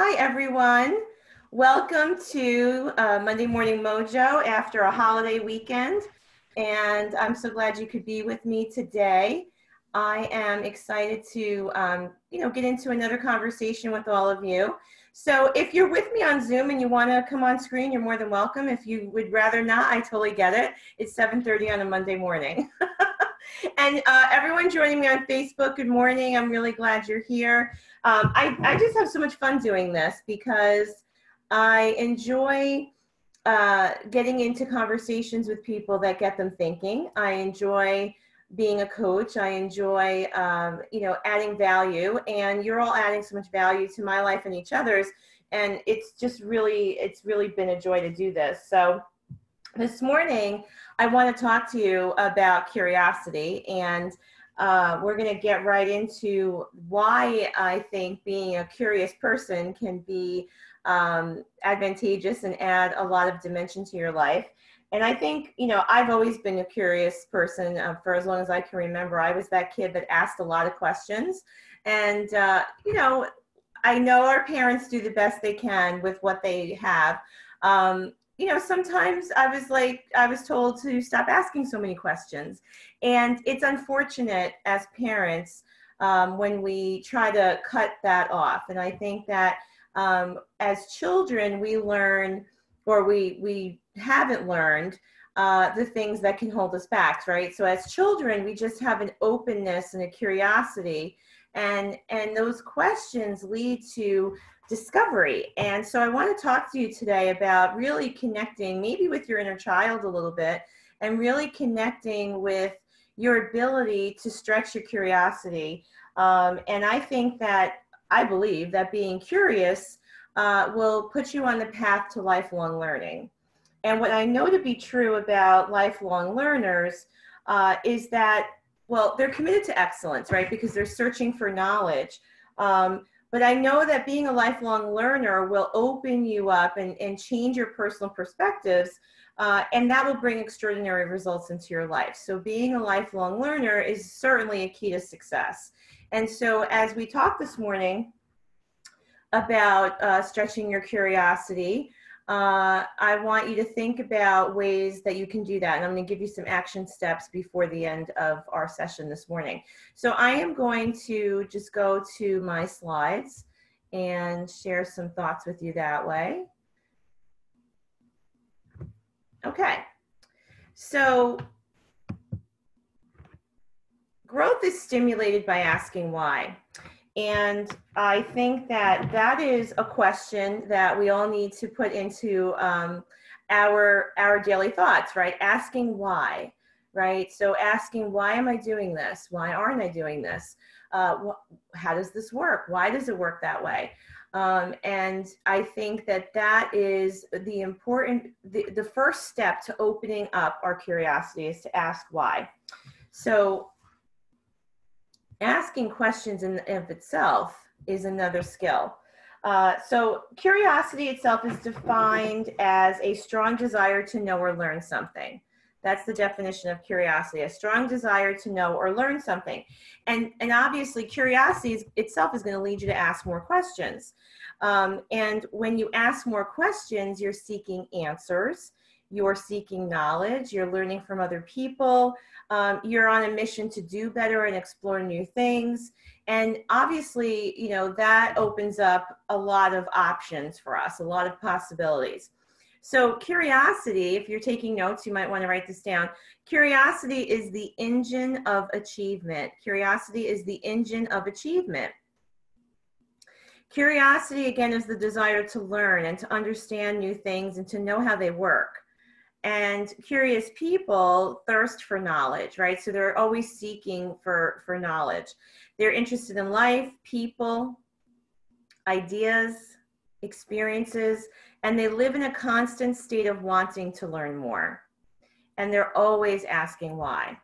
Hi, everyone. Welcome to uh, Monday Morning Mojo after a holiday weekend. And I'm so glad you could be with me today. I am excited to, um, you know, get into another conversation with all of you. So if you're with me on Zoom and you want to come on screen, you're more than welcome. If you would rather not, I totally get it. It's 7:30 on a Monday morning. and uh, everyone joining me on Facebook, good morning. I'm really glad you're here. Um, I, I just have so much fun doing this because I enjoy uh, getting into conversations with people that get them thinking. I enjoy being a coach. I enjoy, um, you know, adding value, and you're all adding so much value to my life and each other's. And it's just really, it's really been a joy to do this. So this morning, I want to talk to you about curiosity, and uh, we're going to get right into why I think being a curious person can be um, advantageous and add a lot of dimension to your life. And I think, you know, I've always been a curious person uh, for as long as I can remember. I was that kid that asked a lot of questions. And, uh, you know, I know our parents do the best they can with what they have. Um, you know, sometimes I was like, I was told to stop asking so many questions. And it's unfortunate as parents um, when we try to cut that off. And I think that um, as children, we learn, or we, we haven't learned, uh, the things that can hold us back, right? So as children, we just have an openness and a curiosity. And, and those questions lead to discovery. And so I want to talk to you today about really connecting maybe with your inner child a little bit and really connecting with your ability to stretch your curiosity. Um, and I think that I believe that being curious uh, will put you on the path to lifelong learning. And what I know to be true about lifelong learners uh, is that, well, they're committed to excellence, right? Because they're searching for knowledge. Um, but I know that being a lifelong learner will open you up and, and change your personal perspectives. Uh, and that will bring extraordinary results into your life. So, being a lifelong learner is certainly a key to success. And so, as we talked this morning about uh, stretching your curiosity, uh, I want you to think about ways that you can do that. And I'm going to give you some action steps before the end of our session this morning. So I am going to just go to my slides and share some thoughts with you that way. Okay. So growth is stimulated by asking why. And I think that that is a question that we all need to put into um, our our daily thoughts, right? Asking why, right? So asking why am I doing this? Why aren't I doing this? Uh, wh- how does this work? Why does it work that way? Um, and I think that that is the important, the, the first step to opening up our curiosity is to ask why. So asking questions in of itself is another skill. Uh, so curiosity itself is defined as a strong desire to know or learn something. That's the definition of curiosity, a strong desire to know or learn something. And, and obviously curiosity is, itself is gonna lead you to ask more questions. Um, and when you ask more questions, you're seeking answers you're seeking knowledge, you're learning from other people, um, you're on a mission to do better and explore new things. And obviously, you know, that opens up a lot of options for us, a lot of possibilities. So, curiosity, if you're taking notes, you might want to write this down. Curiosity is the engine of achievement. Curiosity is the engine of achievement. Curiosity, again, is the desire to learn and to understand new things and to know how they work and curious people thirst for knowledge right? So they're always seeking for for knowledge. They're interested in life people ideas experiences and they live in a constant state of wanting to learn more. And they're always asking why.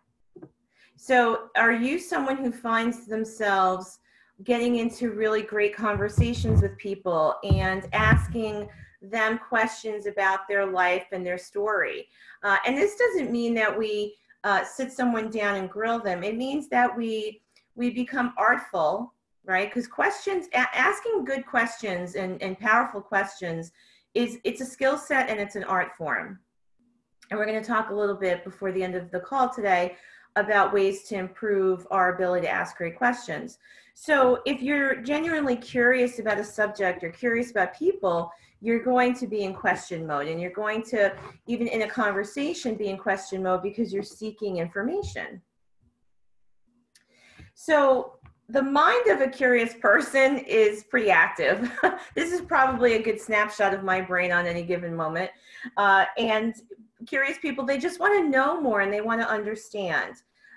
So are you someone who finds themselves getting into really great conversations with people and asking them questions about their life and their story. Uh, and this doesn't mean that we uh, sit someone down and grill them. It means that we we become artful, right? Because questions, asking good questions and, and powerful questions is it's a skill set and it's an art form. And we're going to talk a little bit before the end of the call today about ways to improve our ability to ask great questions. So if you're genuinely curious about a subject or curious about people, you're going to be in question mode and you're going to, even in a conversation, be in question mode because you're seeking information. So the mind of a curious person is pretty active. this is probably a good snapshot of my brain on any given moment. Uh, and curious people, they just want to know more and they want to understand.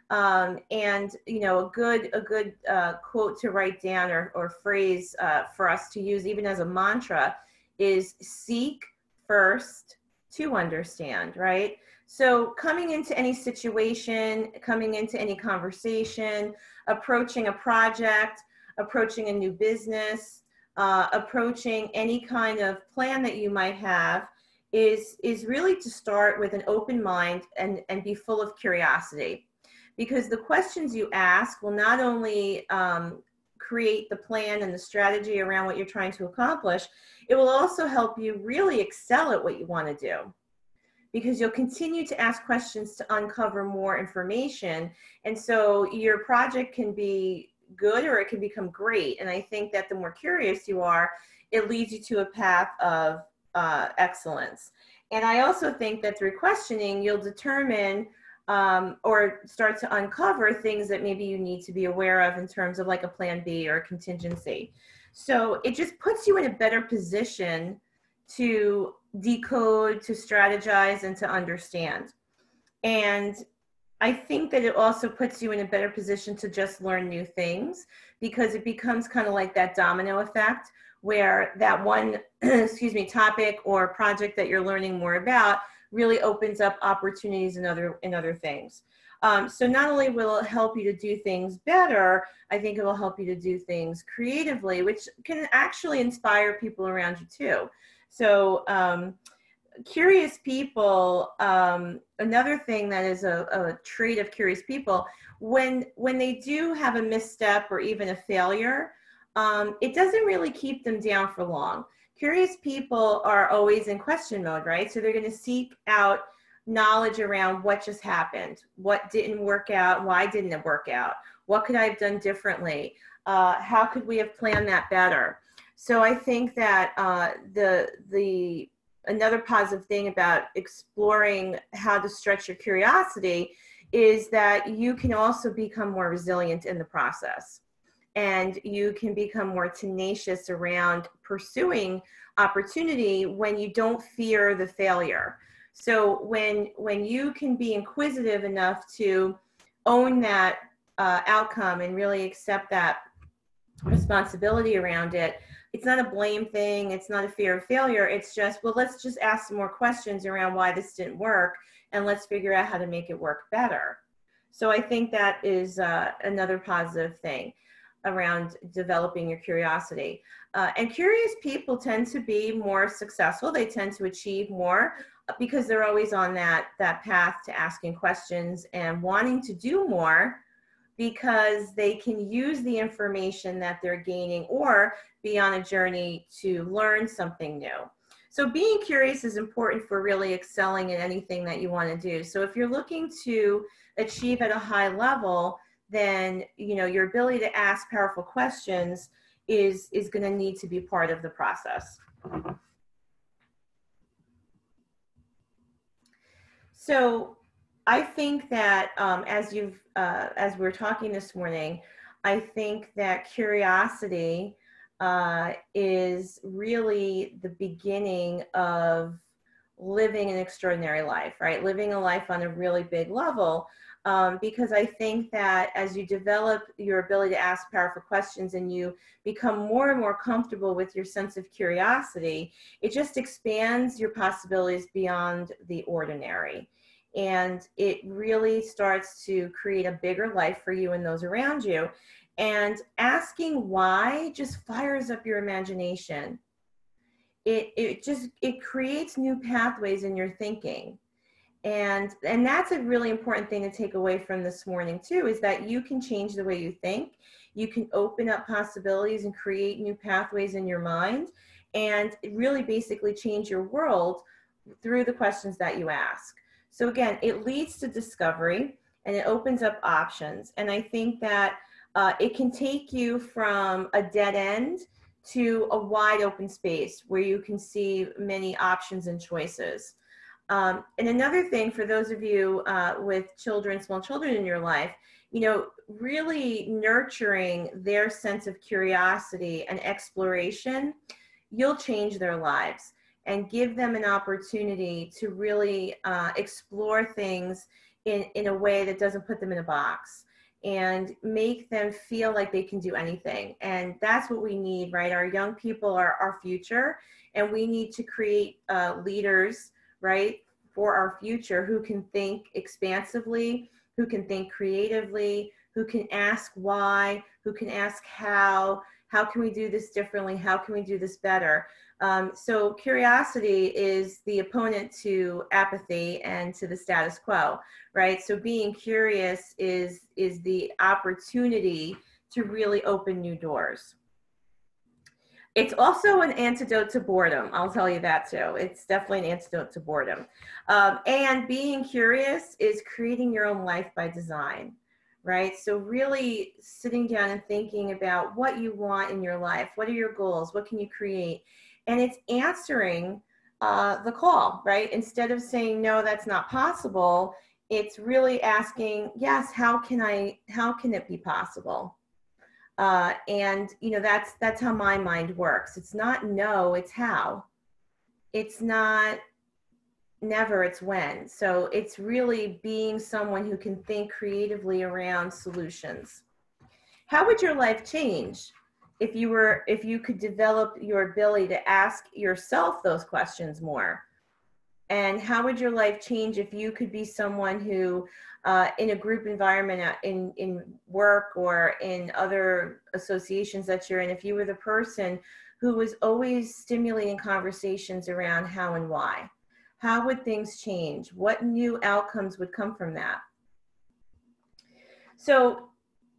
Um, and you know, a good a good uh, quote to write down or, or phrase uh, for us to use even as a mantra is seek first to understand, right? So coming into any situation, coming into any conversation, approaching a project, approaching a new business, uh, approaching any kind of plan that you might have is, is really to start with an open mind and, and be full of curiosity. Because the questions you ask will not only um, create the plan and the strategy around what you're trying to accomplish, it will also help you really excel at what you want to do because you'll continue to ask questions to uncover more information. And so your project can be good or it can become great. And I think that the more curious you are, it leads you to a path of uh, excellence. And I also think that through questioning, you'll determine um, or start to uncover things that maybe you need to be aware of in terms of like a plan B or a contingency. So it just puts you in a better position to decode, to strategize, and to understand. And I think that it also puts you in a better position to just learn new things because it becomes kind of like that domino effect where that one, excuse me, topic or project that you're learning more about really opens up opportunities and other in other things. Um, so not only will it help you to do things better, I think it will help you to do things creatively, which can actually inspire people around you too. So um, curious people, um, another thing that is a, a trait of curious people, when when they do have a misstep or even a failure, um, it doesn't really keep them down for long. Curious people are always in question mode, right? So they're going to seek out knowledge around what just happened, what didn't work out, why didn't it work out, what could I have done differently, uh, how could we have planned that better. So I think that uh, the the another positive thing about exploring how to stretch your curiosity is that you can also become more resilient in the process and you can become more tenacious around pursuing opportunity when you don't fear the failure. So when when you can be inquisitive enough to own that uh, outcome and really accept that responsibility around it it's not a blame thing it's not a fear of failure it's just well let's just ask some more questions around why this didn't work and let's figure out how to make it work better. So i think that is uh, another positive thing around developing your curiosity uh, and curious people tend to be more successful they tend to achieve more because they're always on that that path to asking questions and wanting to do more because they can use the information that they're gaining or be on a journey to learn something new. So being curious is important for really excelling in anything that you want to do. So if you're looking to achieve at a high level, then you know your ability to ask powerful questions is is going to need to be part of the process. So I think that um, as you've uh, as we're talking this morning, I think that curiosity uh, is really the beginning of living an extraordinary life, right? Living a life on a really big level. Um, because I think that as you develop your ability to ask powerful questions and you become more and more comfortable with your sense of curiosity, it just expands your possibilities beyond the ordinary. And it really starts to create a bigger life for you and those around you. And asking why just fires up your imagination. It it just it creates new pathways in your thinking and and that's a really important thing to take away from this morning too is that you can change the way you think You can open up possibilities and create new pathways in your mind and really basically change your world through the questions that you ask. So again, it leads to discovery and it opens up options. And I think that uh, it can take you from a dead end to a wide open space where you can see many options and choices. Um, and another thing for those of you uh, with children, small children in your life, you know, really nurturing their sense of curiosity and exploration, you'll change their lives and give them an opportunity to really uh, explore things in, in a way that doesn't put them in a box and make them feel like they can do anything. And that's what we need, right? Our young people are our future, and we need to create uh, leaders, right, for our future who can think expansively, who can think creatively, who can ask why, who can ask how, how can we do this differently, how can we do this better. Um, so curiosity is the opponent to apathy and to the status quo, right? So being curious is is the opportunity to really open new doors. It's also an antidote to boredom. I'll tell you that too. It's definitely an antidote to boredom. Um, and being curious is creating your own life by design, right? So, really sitting down and thinking about what you want in your life. What are your goals? What can you create? And it's answering uh, the call, right? Instead of saying, no, that's not possible, it's really asking, yes, how can I, how can it be possible? Uh, and you know that's that's how my mind works. It's not no it's how. It's not never it's when. So it's really being someone who can think creatively around solutions. How would your life change if you were if you could develop your ability to ask yourself those questions more? And how would your life change if you could be someone who uh, in a group environment uh, in in work or in other associations that you're in if you were the person who was always stimulating conversations around how and why how would things change? What new outcomes would come from that? So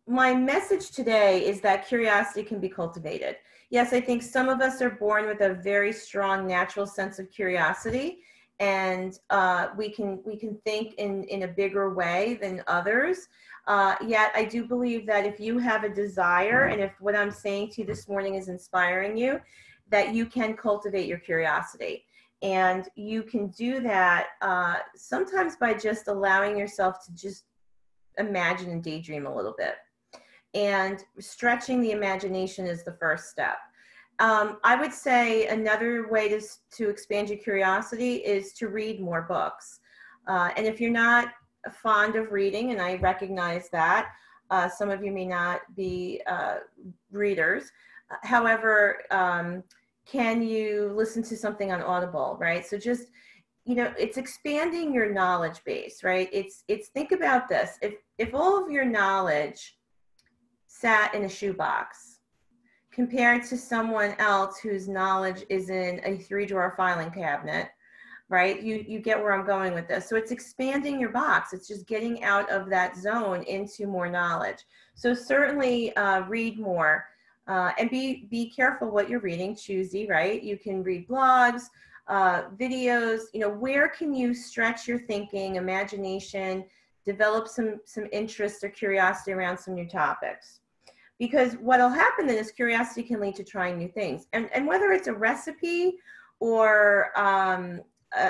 my message today is that curiosity can be cultivated. Yes i think some of us are born with a very strong natural sense of curiosity and uh, we can we can think in in a bigger way than others. Uh, yet I do believe that if you have a desire, and if what I'm saying to you this morning is inspiring you, that you can cultivate your curiosity. And you can do that uh, sometimes by just allowing yourself to just imagine and daydream a little bit. And stretching the imagination is the first step. Um, I would say another way to, to expand your curiosity is to read more books. Uh, and if you're not fond of reading, and I recognize that, uh, some of you may not be uh, readers. However, um, can you listen to something on Audible, right? So just, you know, it's expanding your knowledge base, right? It's, it's think about this. If, if all of your knowledge sat in a shoebox, compared to someone else whose knowledge is in a three drawer filing cabinet right? You you get where i'm going with this. So it's expanding your box. It's just getting out of that zone into more knowledge. So certainly uh, read more uh, and be be careful what you're reading. Choosy right? You can read blogs uh, videos. You know where can you stretch your thinking imagination develop some some interest or curiosity around some new topics because what'll happen then is curiosity can lead to trying new things. And and whether it's a recipe or um,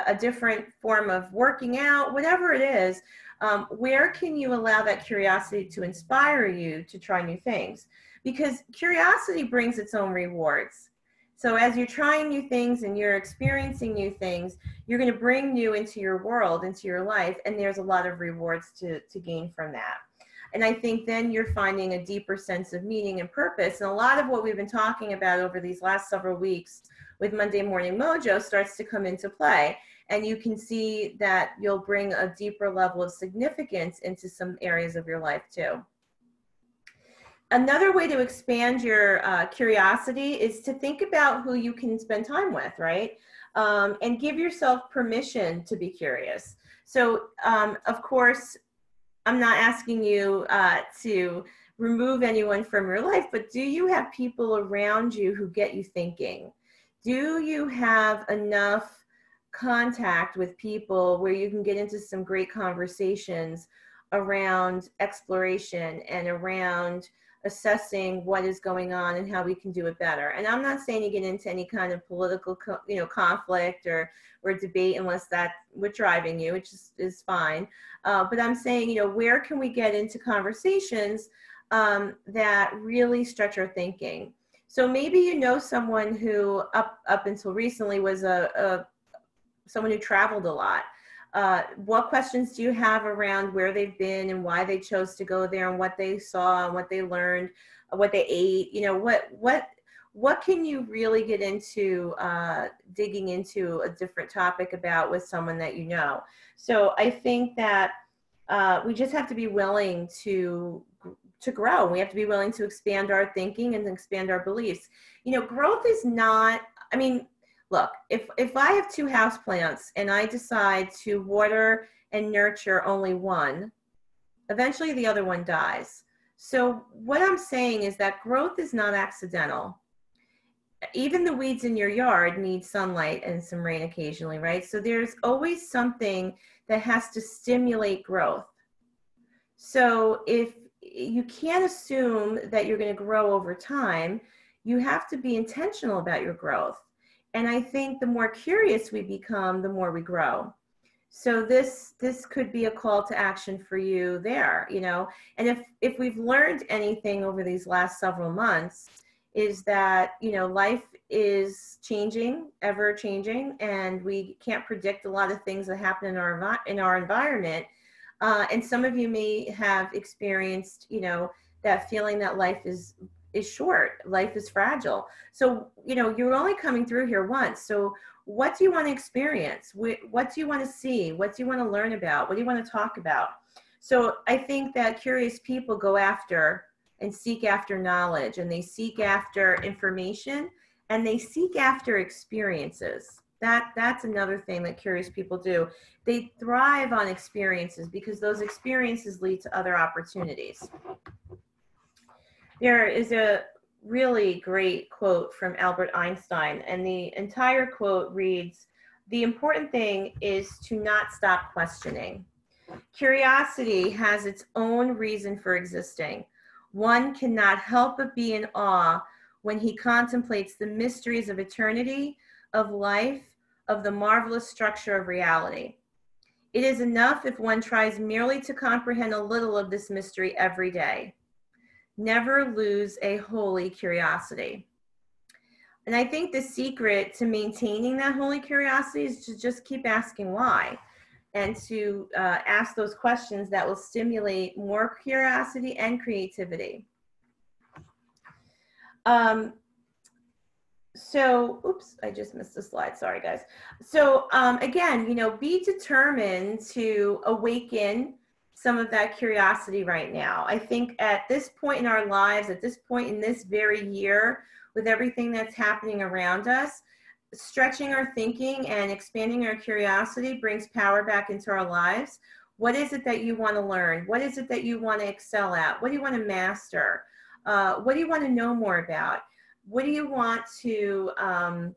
a, different form of working out whatever it is um, where can you allow that curiosity to inspire you to try new things? Because curiosity brings its own rewards. So as you're trying new things and you're experiencing new things you're going to bring new into your world into your life and there's a lot of rewards to to gain from that and I think then you're finding a deeper sense of meaning and purpose. And a lot of what we've been talking about over these last several weeks with Monday Morning Mojo starts to come into play. And you can see that you'll bring a deeper level of significance into some areas of your life too. Another way to expand your uh, curiosity is to think about who you can spend time with, right? Um, and give yourself permission to be curious. So, um, of course, I'm not asking you uh, to remove anyone from your life, but do you have people around you who get you thinking? Do you have enough contact with people where you can get into some great conversations around exploration and around assessing what is going on and how we can do it better. And I'm not saying you get into any kind of political, you know, conflict or or debate unless that's what's driving you, which is, is fine. Uh, but I'm saying, you know, where can we get into conversations um, that really stretch our thinking? So maybe you know someone who up up until recently was a, a someone who traveled a lot uh, what questions do you have around where they've been and why they chose to go there and what they saw and what they learned, uh, what they ate? You know, what what what can you really get into uh, digging into a different topic about with someone that you know? So I think that uh, we just have to be willing to to grow. We have to be willing to expand our thinking and expand our beliefs. You know, growth is not. I mean, look, if, if I have two house plants and I decide to water and nurture only one, eventually the other one dies. So what I'm saying is that growth is not accidental. Even the weeds in your yard need sunlight and some rain occasionally, right? So there's always something that has to stimulate growth. So if you can't assume that you're going to grow over time, you have to be intentional about your growth. And I think the more curious we become, the more we grow. So this this could be a call to action for you there, you know. And if if we've learned anything over these last several months, is that you know life is changing, ever changing, and we can't predict a lot of things that happen in our in our environment. Uh, and some of you may have experienced, you know, that feeling that life is is short. Life is fragile. So you know you're only coming through here once. So what do you want to experience? What do you want to see? What do you want to learn about? What do you want to talk about? So i think that curious people go after and seek after knowledge and they seek after information and they seek after experiences. That that's another thing that curious people do. They thrive on experiences because those experiences lead to other opportunities there is a really great quote from Albert Einstein, and the entire quote reads The important thing is to not stop questioning. Curiosity has its own reason for existing. One cannot help but be in awe when he contemplates the mysteries of eternity, of life, of the marvelous structure of reality. It is enough if one tries merely to comprehend a little of this mystery every day never lose a holy curiosity. And I think the secret to maintaining that holy curiosity is to just keep asking why and to uh, ask those questions that will stimulate more curiosity and creativity. Um, so, oops, I just missed a slide. Sorry, guys. So, um, again, you know, be determined to awaken some of that curiosity right now. I think at this point in our lives, at this point in this very year, with everything that's happening around us, stretching our thinking and expanding our curiosity brings power back into our lives. What is it that you want to learn? What is it that you want to excel at? What do you want to master? Uh, what do you want to know more about? What do you want to um,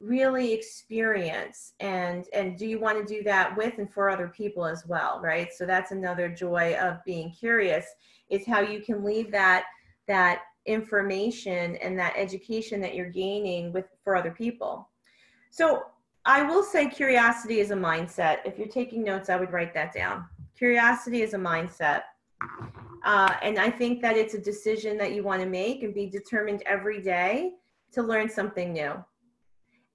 really experience and and do you want to do that with and for other people as well right? So that's another joy of being curious is how you can leave that that information and that education that you're gaining with for other people. So i will say curiosity is a mindset. If you're taking notes i would write that down. Curiosity is a mindset. Uh, and i think that it's a decision that you want to make and be determined every day to learn something new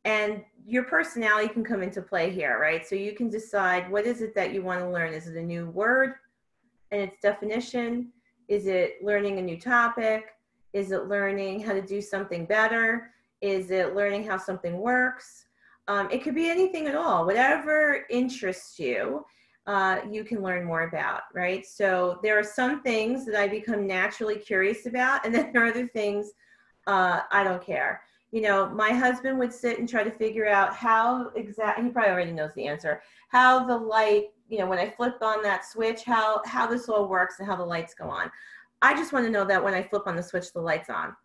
and your personality can come into play here, right? So you can decide what is it that you want to learn. Is it a new word and its definition? Is it learning a new topic? Is it learning how to do something better? Is it learning how something works? Um, it could be anything at all. Whatever interests you, uh, you can learn more about, right? So there are some things that I become naturally curious about, and then there are other things uh, I don't care you know, my husband would sit and try to figure out how exactly, he probably already knows the answer, how the light, you know, when I flip on that switch, how, how this all works and how the lights go on. I just want to know that when I flip on the switch, the light's on.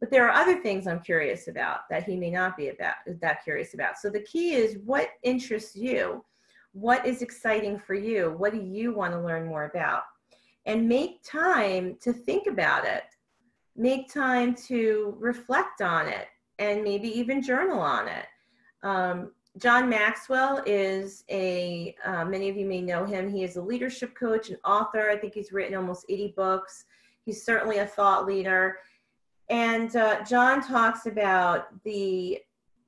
But there are other things I'm curious about that he may not be about that curious about. So the key is what interests you? What is exciting for you? What do you want to learn more about? And make time to think about it. Make time to reflect on it and maybe even journal on it. Um, John Maxwell is a, uh, many of you may know him. He is a leadership coach and author. I think he's written almost 80 books. He's certainly a thought leader. And uh, John talks about the,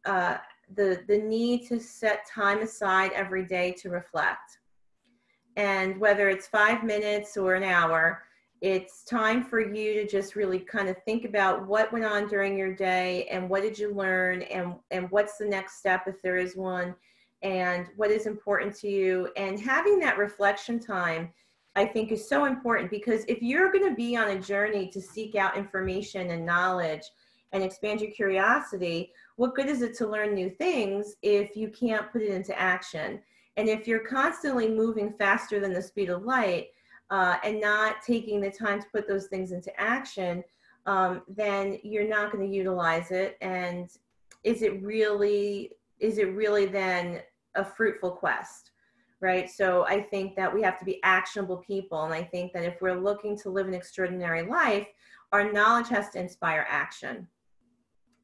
uh, the, the need to set time aside every day to reflect. And whether it's five minutes or an hour, it's time for you to just really kind of think about what went on during your day and what did you learn and, and what's the next step if there is one and what is important to you. And having that reflection time, I think, is so important because if you're going to be on a journey to seek out information and knowledge and expand your curiosity, what good is it to learn new things if you can't put it into action? And if you're constantly moving faster than the speed of light, uh, and not taking the time to put those things into action, um, then you're not going to utilize it. And is it really is it really then a fruitful quest? Right. So I think that we have to be actionable people. And I think that if we're looking to live an extraordinary life, our knowledge has to inspire action.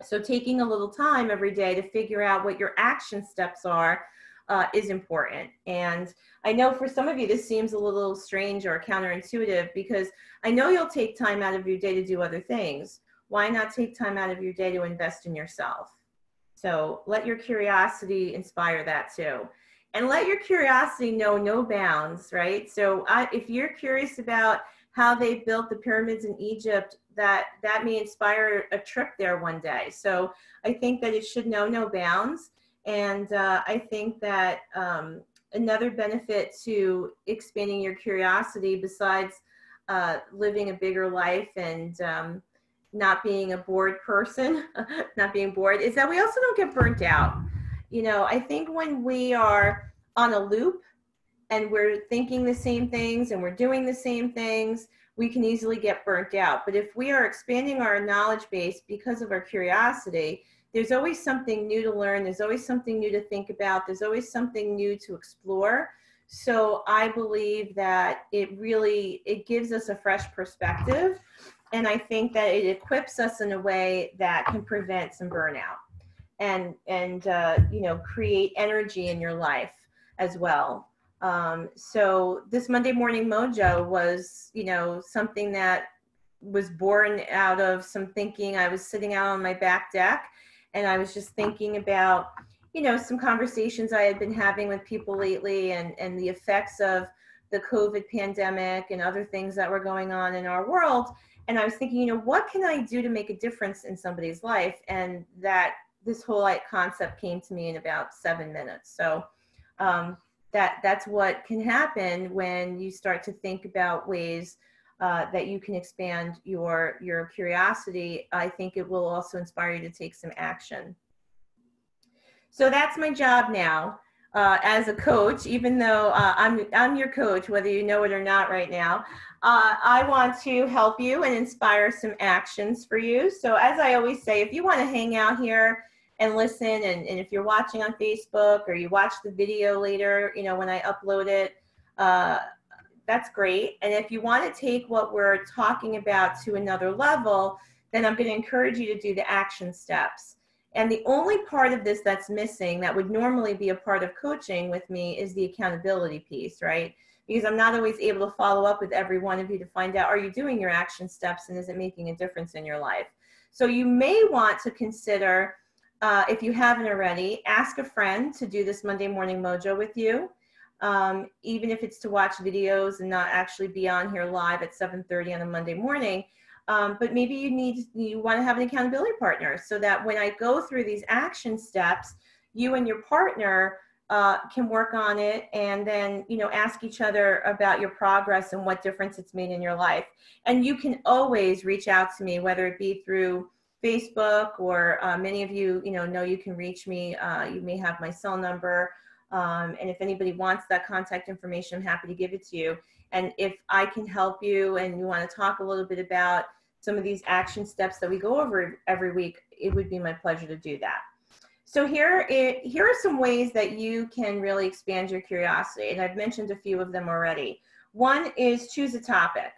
So taking a little time every day to figure out what your action steps are uh, is important. And I know for some of you, this seems a little strange or counterintuitive because I know you'll take time out of your day to do other things. Why not take time out of your day to invest in yourself? So let your curiosity inspire that too. And let your curiosity know no bounds, right? So I, if you're curious about how they built the pyramids in Egypt, that that may inspire a trip there one day. So I think that it should know no bounds. And uh, I think that um, another benefit to expanding your curiosity, besides uh, living a bigger life and um, not being a bored person, not being bored, is that we also don't get burnt out. You know, I think when we are on a loop and we're thinking the same things and we're doing the same things, we can easily get burnt out. But if we are expanding our knowledge base because of our curiosity, there's always something new to learn. There's always something new to think about. There's always something new to explore. So I believe that it really, it gives us a fresh perspective. And I think that it equips us in a way that can prevent some burnout and, and uh, you know, create energy in your life as well. Um, so this Monday Morning Mojo was, you know, something that was born out of some thinking. I was sitting out on my back deck and I was just thinking about, you know, some conversations I had been having with people lately and, and the effects of the COVID pandemic and other things that were going on in our world. And I was thinking, you know, what can I do to make a difference in somebody's life? And that this whole like concept came to me in about seven minutes. So um, that that's what can happen when you start to think about ways uh, that you can expand your your curiosity i think it will also inspire you to take some action. So that's my job now uh, as a coach even though uh, I'm, I'm your coach whether you know it or not right now uh, i want to help you and inspire some actions for you. So as i always say if you want to hang out here and listen and, and if you're watching on facebook or you watch the video later you know when i upload it uh, that's great. And if you want to take what we're talking about to another level, then I'm going to encourage you to do the action steps. And the only part of this that's missing that would normally be a part of coaching with me is the accountability piece, right? Because I'm not always able to follow up with every one of you to find out are you doing your action steps and is it making a difference in your life? So you may want to consider, uh, if you haven't already, ask a friend to do this Monday Morning Mojo with you um, even if it's to watch videos and not actually be on here live at 7.30 on a Monday morning. Um, but maybe you need, you want to have an accountability partner so that when I go through these action steps, you and your partner uh, can work on it and then, you know, ask each other about your progress and what difference it's made in your life. And you can always reach out to me, whether it be through Facebook or uh, many of you, you know, know you can reach me. Uh, you may have my cell number um, and if anybody wants that contact information, I'm happy to give it to you. And if I can help you and you want to talk a little bit about some of these action steps that we go over every week, it would be my pleasure to do that. So here, it, here are some ways that you can really expand your curiosity, and I've mentioned a few of them already. One is choose a topic,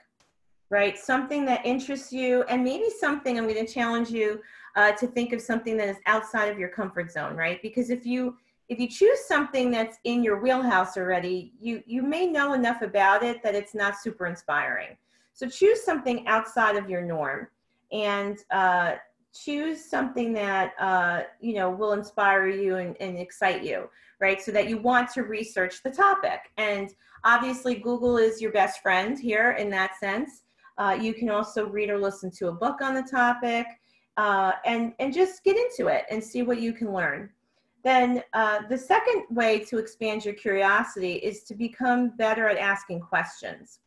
right? Something that interests you, and maybe something I'm going to challenge you uh, to think of something that is outside of your comfort zone, right? Because if you if you choose something that's in your wheelhouse already, you you may know enough about it that it's not super inspiring. So choose something outside of your norm, and uh, choose something that uh, you know will inspire you and, and excite you, right? So that you want to research the topic. And obviously, Google is your best friend here in that sense. Uh, you can also read or listen to a book on the topic uh, and, and just get into it and see what you can learn. Then uh, the second way to expand your curiosity is to become better at asking questions.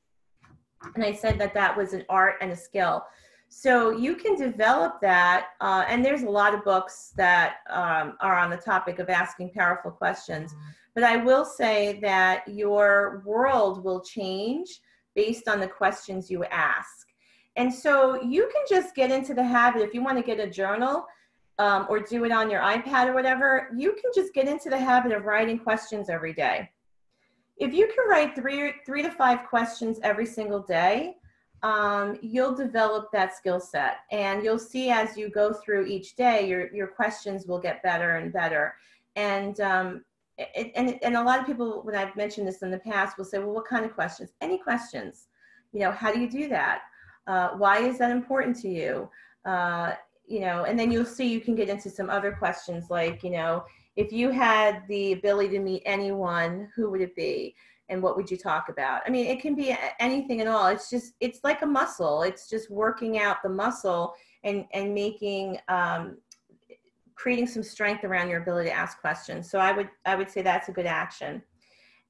And I said that that was an art and a skill. So you can develop that, uh, and there's a lot of books that um, are on the topic of asking powerful questions. But I will say that your world will change based on the questions you ask. And so you can just get into the habit, if you want to get a journal um, or do it on your iPad or whatever, you can just get into the habit of writing questions every day. If you can write three, three to five questions every single day, um, you'll develop that skill set. And you'll see as you go through each day, your, your questions will get better and better. And, um, it, and, and a lot of people, when I've mentioned this in the past, will say, well, what kind of questions? Any questions. You know, how do you do that? Uh, why is that important to you? Uh, you know, and then you'll see you can get into some other questions like, you know, if you had the ability to meet anyone, who would it be? And what would you talk about? I mean, it can be anything at all. It's just, it's like a muscle. It's just working out the muscle and, and making, um, creating some strength around your ability to ask questions. So I would, I would say that's a good action.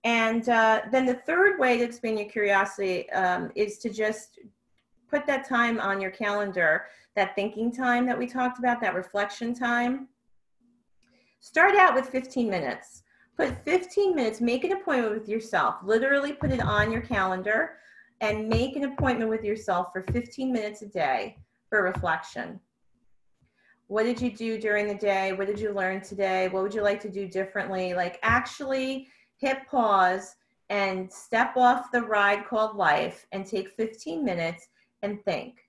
And uh, then the third way to expand your curiosity um, is to just put that time on your calendar, that thinking time that we talked about, that reflection time. Start out with 15 minutes. Put 15 minutes, make an appointment with yourself. Literally put it on your calendar and make an appointment with yourself for 15 minutes a day for reflection. What did you do during the day? What did you learn today? What would you like to do differently? Like actually hit pause and step off the ride called life and take 15 minutes and think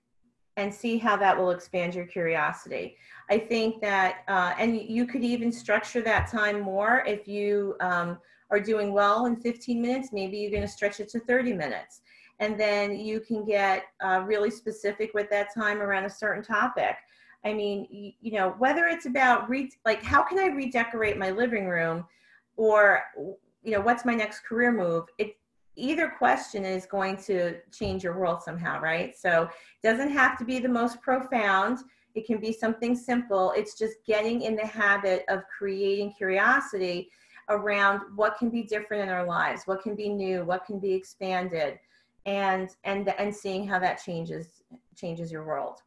and see how that will expand your curiosity. I think that, uh, and you could even structure that time more if you um, are doing well in 15 minutes, maybe you're going to stretch it to 30 minutes. And then you can get uh, really specific with that time around a certain topic. I mean, you, you know, whether it's about re- like how can I redecorate my living room, or you know, what's my next career move? It either question is going to change your world somehow, right? So it doesn't have to be the most profound. It can be something simple. It's just getting in the habit of creating curiosity around what can be different in our lives, what can be new, what can be expanded, and and and seeing how that changes changes your world.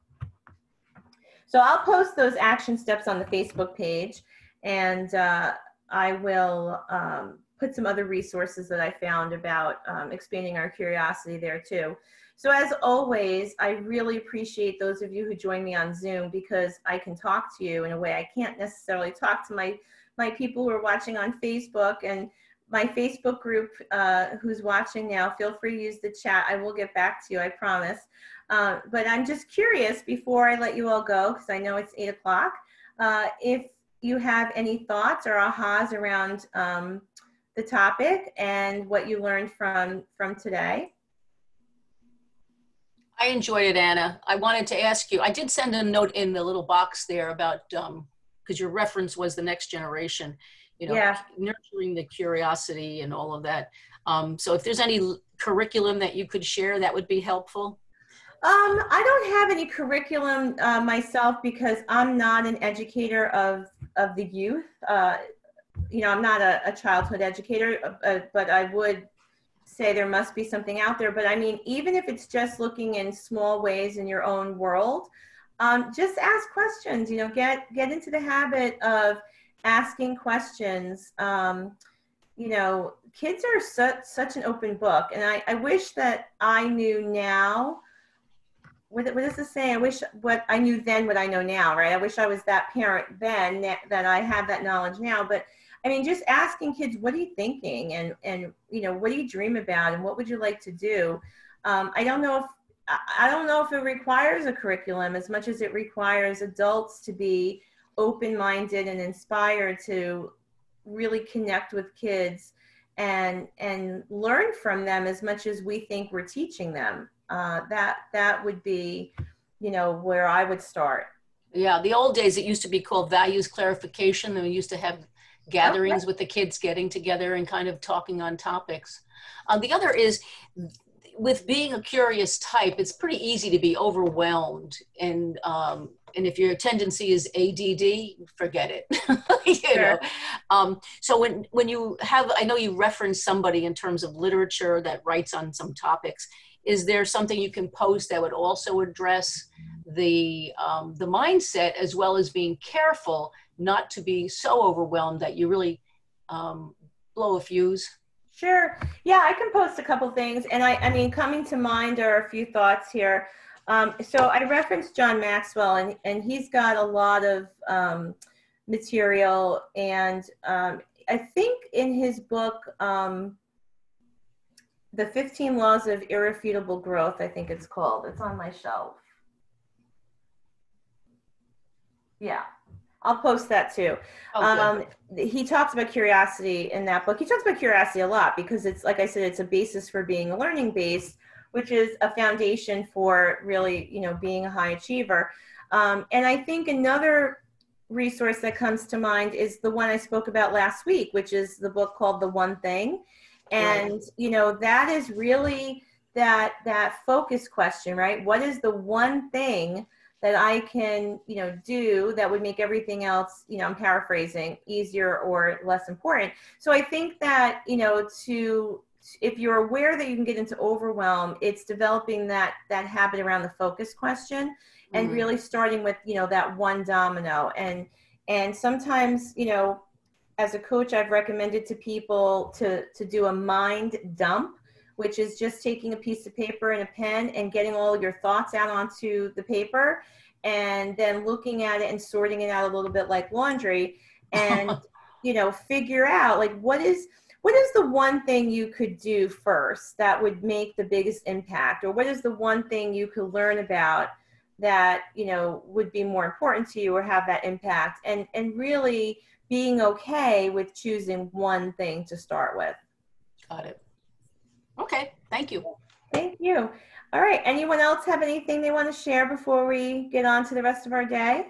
So I'll post those action steps on the Facebook page, and uh, I will um, put some other resources that I found about um, expanding our curiosity there too. So as always, I really appreciate those of you who join me on Zoom because I can talk to you in a way I can't necessarily talk to my, my people who are watching on Facebook and my Facebook group uh, who's watching now, feel free to use the chat. I will get back to you, I promise. Uh, but I'm just curious before I let you all go, because I know it's eight o'clock, uh, if you have any thoughts or ahas around um, the topic and what you learned from from today. I enjoyed it, Anna. I wanted to ask you, I did send a note in the little box there about, um, because your reference was the next generation, you know, yeah. nurturing the curiosity and all of that. Um, so if there's any curriculum that you could share, that would be helpful. Um, I don't have any curriculum uh, myself because I'm not an educator of of the youth. Uh, you know, I'm not a, a childhood educator, uh, but I would say there must be something out there. But I mean, even if it's just looking in small ways in your own world, um, just ask questions. You know, get get into the habit of asking questions. Um, you know, kids are such such an open book, and I, I wish that I knew now. What, what does this say? I wish what I knew then, what I know now, right? I wish I was that parent then that, that I have that knowledge now. But I mean, just asking kids, what are you thinking, and and you know, what do you dream about, and what would you like to do? Um, I don't know if I don't know if it requires a curriculum as much as it requires adults to be open-minded and inspired to really connect with kids and and learn from them as much as we think we're teaching them. Uh, that that would be, you know, where I would start. Yeah, the old days it used to be called values clarification, and we used to have gatherings okay. with the kids getting together and kind of talking on topics. Uh, the other is with being a curious type, it's pretty easy to be overwhelmed and um, and if your tendency is ADD, forget it. you sure. know, um, so when when you have, I know you reference somebody in terms of literature that writes on some topics. Is there something you can post that would also address the um, the mindset as well as being careful not to be so overwhelmed that you really um, blow a fuse? Sure. Yeah, I can post a couple things, and I, I mean, coming to mind are a few thoughts here. Um, so I referenced John Maxwell, and, and he's got a lot of um, material. And um, I think in his book, um, The 15 Laws of Irrefutable Growth, I think it's called, it's on my shelf. Yeah. I'll post that too. Oh, um, he talks about curiosity in that book. He talks about curiosity a lot because it's, like I said, it's a basis for being a learning base which is a foundation for really, you know, being a high achiever. Um, and I think another resource that comes to mind is the one I spoke about last week, which is the book called The One Thing. And, right. you know, that is really that that focus question, right? What is the one thing that I can, you know, do that would make everything else, you know, I'm paraphrasing, easier or less important. So I think that, you know, to if you're aware that you can get into overwhelm it's developing that that habit around the focus question and mm. really starting with you know that one domino and and sometimes you know as a coach i've recommended to people to to do a mind dump which is just taking a piece of paper and a pen and getting all your thoughts out onto the paper and then looking at it and sorting it out a little bit like laundry and you know figure out like what is what is the one thing you could do first that would make the biggest impact? Or what is the one thing you could learn about that you know would be more important to you or have that impact? And and really being okay with choosing one thing to start with. Got it okay thank you thank you all right anyone else have anything they want to share before we get on to the rest of our day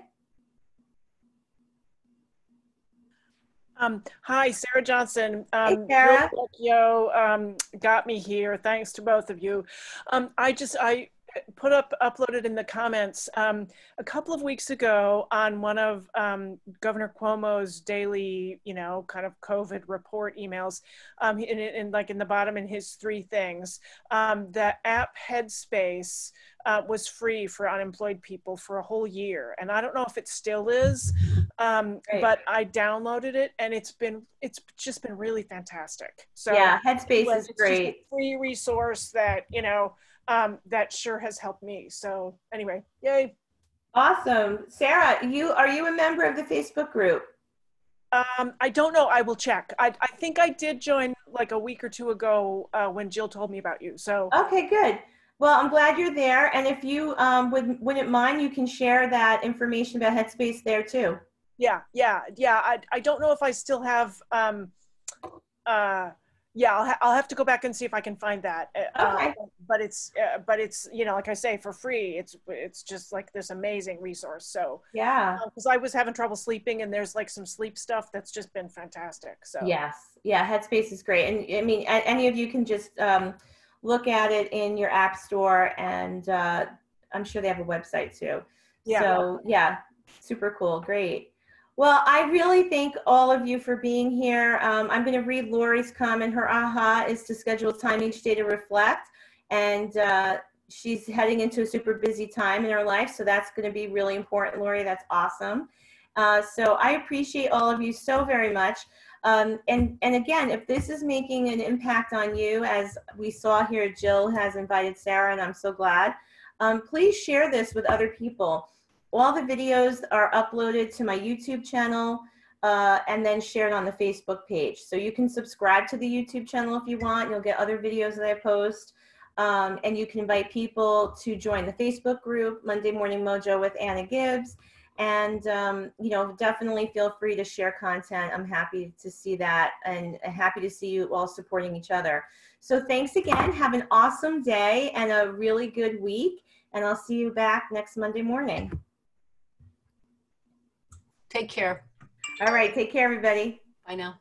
Um, hi, Sarah Johnson. Um, hey, Sarah. Yo, um, got me here. Thanks to both of you. Um, I just, I put up, uploaded in the comments um, a couple of weeks ago on one of um, Governor Cuomo's daily, you know, kind of COVID report emails, um, in, in, like in the bottom in his three things, um, the app Headspace uh, was free for unemployed people for a whole year, and I don't know if it still is, um, but I downloaded it and it's been it's just been really fantastic. So yeah, Headspace is great. free resource that you know um, that sure has helped me. So anyway, yay. Awesome. Sarah, you are you a member of the Facebook group? Um, I don't know. I will check. I, I think I did join like a week or two ago uh, when Jill told me about you. So okay, good. Well, I'm glad you're there. And if you um, would wouldn't mind, you can share that information about Headspace there too. Yeah, yeah, yeah. I I don't know if I still have um, uh, yeah I'll, ha- I'll have to go back and see if i can find that uh, okay. Uh, but it's uh, but it's you know like i say for free it's it's just like this amazing resource so yeah. because uh, i was having trouble sleeping and there's like some sleep stuff that's just been fantastic so. Yes. Yeah headspace is great and i mean any of you can just um, look at it in your app store and uh, i'm sure they have a website too. Yeah. So yeah super cool great well, I really thank all of you for being here. Um, I'm going to read Lori's comment. Her aha is to schedule time each day to reflect. And uh, she's heading into a super busy time in her life. So that's going to be really important, Lori. That's awesome. Uh, so I appreciate all of you so very much. Um, and, and again, if this is making an impact on you, as we saw here, Jill has invited Sarah, and I'm so glad, um, please share this with other people. All the videos are uploaded to my YouTube channel uh, and then shared on the Facebook page. So you can subscribe to the YouTube channel if you want. You'll get other videos that I post. Um, and you can invite people to join the Facebook group, Monday Morning Mojo with Anna Gibbs. And, um, you know, definitely feel free to share content. I'm happy to see that and happy to see you all supporting each other. So thanks again. Have an awesome day and a really good week. And I'll see you back next Monday morning. Take care. All right. Take care, everybody. Bye now.